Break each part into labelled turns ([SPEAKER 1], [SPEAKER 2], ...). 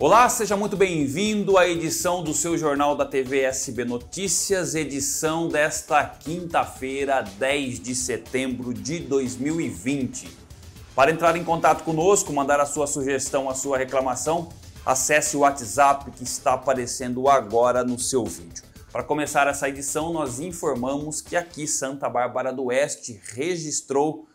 [SPEAKER 1] Olá, seja muito bem-vindo à edição do seu jornal da TV SB Notícias, edição desta quinta-feira, 10 de setembro de 2020. Para entrar em contato conosco, mandar a sua sugestão, a sua reclamação, acesse o WhatsApp que está aparecendo agora no seu vídeo. Para começar essa edição, nós informamos que aqui Santa Bárbara do Oeste registrou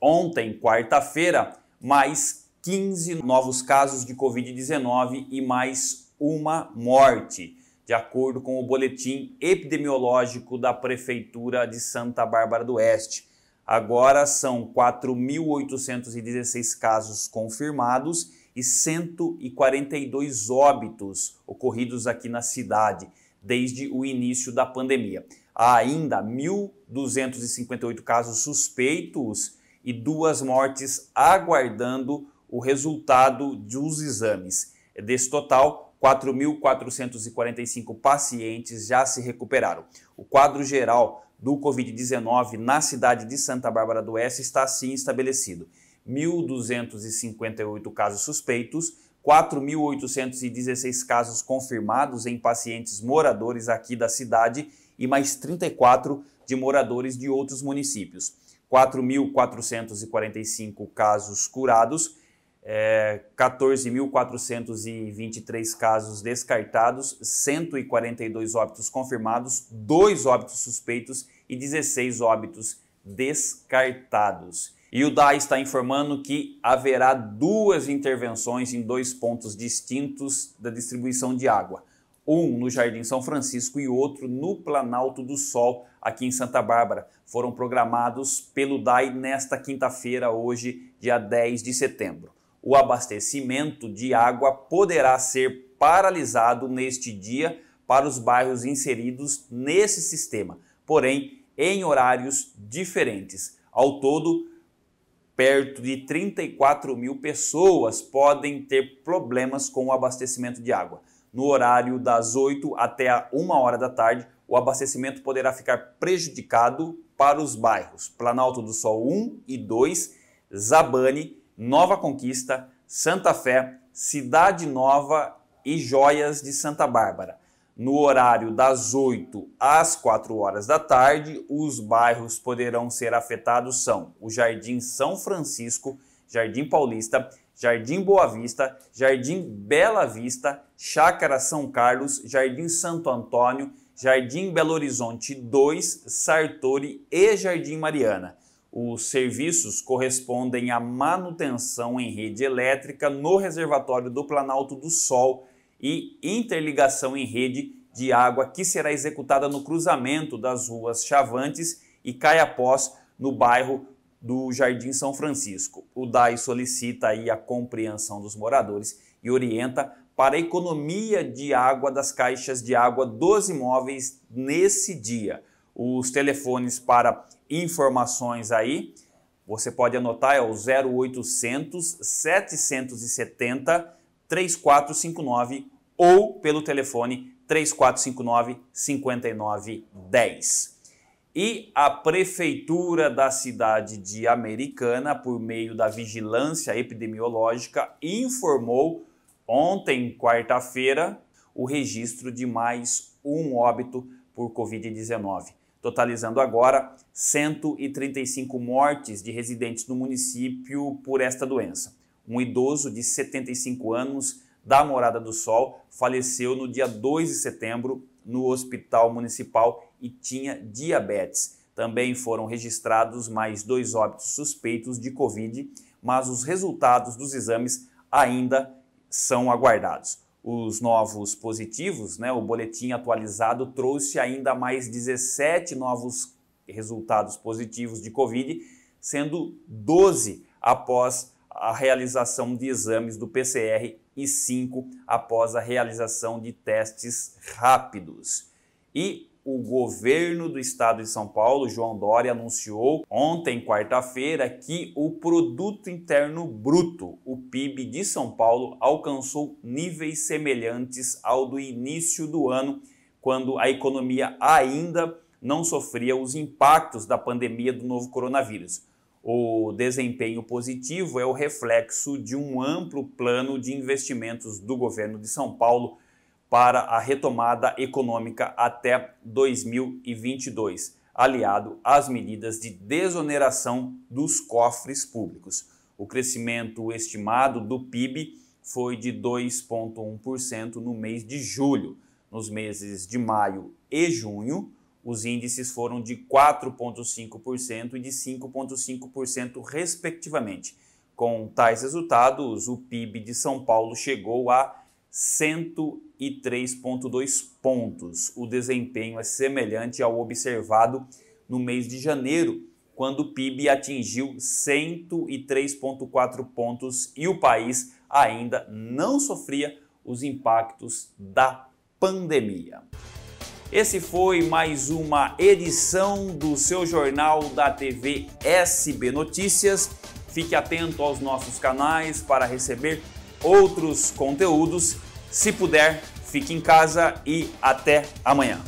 [SPEAKER 1] ontem, quarta-feira, mais 15 novos casos de Covid-19 e mais uma morte, de acordo com o boletim epidemiológico da Prefeitura de Santa Bárbara do Oeste. Agora são 4.816 casos confirmados e 142 óbitos ocorridos aqui na cidade desde o início da pandemia. Há ainda 1.258 casos suspeitos e duas mortes aguardando o resultado dos exames. Desse total, 4.445 pacientes já se recuperaram. O quadro geral do Covid-19 na cidade de Santa Bárbara do Oeste está assim estabelecido: 1.258 casos suspeitos, 4.816 casos confirmados em pacientes moradores aqui da cidade e mais 34 de moradores de outros municípios. 4.445 casos curados, é, 14.423 casos descartados, 142 óbitos confirmados, 2 óbitos suspeitos e 16 óbitos descartados. E o DAI está informando que haverá duas intervenções em dois pontos distintos da distribuição de água. Um no Jardim São Francisco e outro no Planalto do Sol, aqui em Santa Bárbara. Foram programados pelo DAI nesta quinta-feira, hoje, dia 10 de setembro o abastecimento de água poderá ser paralisado neste dia para os bairros inseridos nesse sistema, porém em horários diferentes. Ao todo, perto de 34 mil pessoas podem ter problemas com o abastecimento de água. No horário das 8 até a 1 hora da tarde, o abastecimento poderá ficar prejudicado para os bairros Planalto do Sol 1 e 2, Zabane Nova Conquista, Santa Fé, Cidade Nova e Joias de Santa Bárbara. No horário das 8 às 4 horas da tarde, os bairros poderão ser afetados são o Jardim São Francisco, Jardim Paulista, Jardim Boa Vista, Jardim Bela Vista, Chácara São Carlos, Jardim Santo Antônio, Jardim Belo Horizonte 2, Sartori e Jardim Mariana. Os serviços correspondem à manutenção em rede elétrica no reservatório do Planalto do Sol e interligação em rede de água que será executada no cruzamento das ruas Chavantes e Caiapós, no bairro do Jardim São Francisco. O DAI solicita aí a compreensão dos moradores e orienta para a economia de água das caixas de água dos imóveis nesse dia. Os telefones para informações aí, você pode anotar, é o 0800 770 3459 ou pelo telefone 3459 5910. E a Prefeitura da cidade de Americana, por meio da vigilância epidemiológica, informou ontem, quarta-feira, o registro de mais um óbito por Covid-19 totalizando agora 135 mortes de residentes no município por esta doença. Um idoso de 75 anos da Morada do Sol faleceu no dia 2 de setembro no Hospital Municipal e tinha diabetes. Também foram registrados mais dois óbitos suspeitos de Covid, mas os resultados dos exames ainda são aguardados os novos positivos, né, o boletim atualizado trouxe ainda mais 17 novos resultados positivos de Covid, sendo 12 após a realização de exames do PCR e 5 após a realização de testes rápidos. E o governo do estado de São Paulo, João Dória, anunciou ontem, quarta-feira, que o Produto Interno Bruto, o PIB de São Paulo, alcançou níveis semelhantes ao do início do ano, quando a economia ainda não sofria os impactos da pandemia do novo coronavírus. O desempenho positivo é o reflexo de um amplo plano de investimentos do governo de São Paulo para a retomada econômica até 2022, aliado às medidas de desoneração dos cofres públicos. O crescimento estimado do PIB foi de 2,1% no mês de julho. Nos meses de maio e junho, os índices foram de 4,5% e de 5,5%, respectivamente. Com tais resultados, o PIB de São Paulo chegou a 103,2 pontos. O desempenho é semelhante ao observado no mês de janeiro, quando o PIB atingiu 103,4 pontos e o país ainda não sofria os impactos da pandemia. Esse foi mais uma edição do seu jornal da TV SB Notícias. Fique atento aos nossos canais para receber outros conteúdos. Se puder, fique em casa e até amanhã.